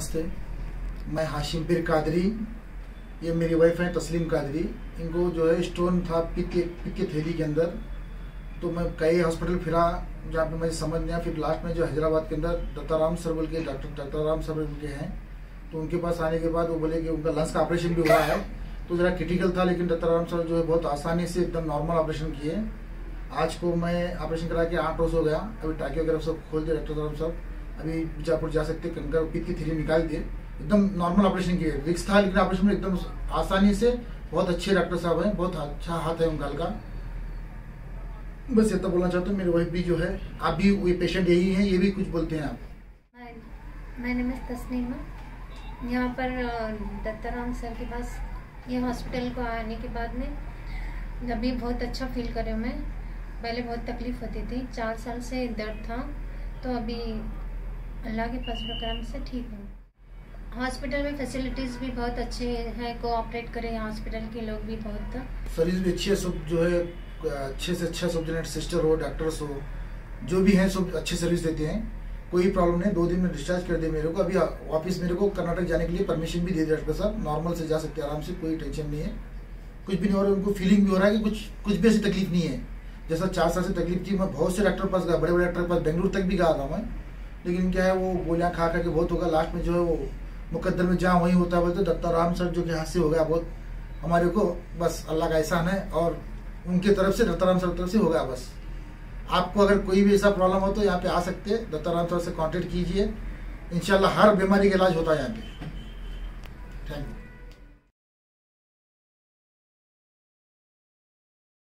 नमस्ते। मैं हाशिम पीर कादरी, ये मेरी वाइफ है तस्लीम कादरी। इनको जो है स्टोन था पिक पिक थैली के अंदर। तो मैं कई हॉस्पिटल फिरा, जहाँ पे मुझे समझ नहीं फिर लास्ट में जो हैदराबाद के अंदर दत्ताराम सर बोल के डॉक्टर दत्ताराम सर बोल के हैं। तो उनके पास आने के बाद वो बोले कि उनका लंग्स का ऑपरेशन भी हुआ है। तो ज़रा क्रिटिकल था, लेकिन दत्ताराम सर जो है बहुत आसानी से एकदम नॉर्मल ऑपरेशन किए। आज को मैं ऑपरेशन करा के आठ रोज हो गया। अभी टाँकी वगैरह सब खोल दिया डॉक्टर साहब अभी बीजापुर जा सकते कंकर पित की थैली निकाल दिए। एकदम नॉर्मल ऑपरेशन किए। रिक्स था, लेकिन ऑपरेशन में एकदम आसानी से बहुत अच्छे डॉक्टर साहब हैं, बहुत अच्छा हाथ है उनका का बस इतना बोलना चाहता हूँ, मेरी वाइफ भी जो है, आप भी ये पेशेंट यही हैं, ये भी कुछ बोलते हैं आप। मैं नेम तस्नीमा यहाँ पर दत्ताराम सर के पास, ये हॉस्पिटल को आने के बाद में अभी बहुत अच्छा फील कर रही हूँ मैं पहले बहुत तकलीफ़ होती थी, चार साल से दर्द था तो अभी अल्लाह के फजल करम से ठीक हूँ। हॉस्पिटल में फैसिलिटीज़ भी बहुत अच्छे हैं कोऑपरेट करें हॉस्पिटल के लोग भी बहुत। सर्विस भी अच्छी है, सब जो है, अच्छे से अच्छा सब जनरेट सिस्टर हो डॉक्टर्स हो, जो भी हैं, सब अच्छी सर्विस देते हैं। कोई प्रॉब्लम नहीं, दो दिन में डिस्चार्ज कर दिया मेरे को। अभी वापस मेरे को कर्नाटक जाने के लिए परमिशन भी दे दिया डॉक्टर साहब। नॉर्मल से जा सकते हैं, आराम से, कोई टेंशन नहीं है। कुछ भी नहीं हो रहा है उनको फीलिंग भी हो रहा है कि कुछ कुछ भी ऐसी तकलीफ़ नहीं है। जैसा चार साल से तकलीफ़ थी मैं बहुत से डॉक्टर पास गया बड़े बड़े डॉक्टर पास, बेंगलुरु तक भी गया था मैं। लेकिन क्या है, वो गोलियाँ खा खा के बहुत होगा। लास्ट में जो है वो मुकदर में जहाँ वहीं होता है, बोलते दत्ता राम सर जो कि हाथ हो गया बहुत, हमारे को बस अल्लाह का एहसान है और उनकी तरफ़ से दत्ताराम सर तरफ़ से हो गया बस। आपको अगर कोई भी ऐसा प्रॉब्लम हो तो यहाँ पे आ सकते हैं। दत्ताराम सर से कॉन्टेक्ट कीजिए। इंशाल्लाह हर बीमारी का इलाज होता है यहाँ पे। Thank you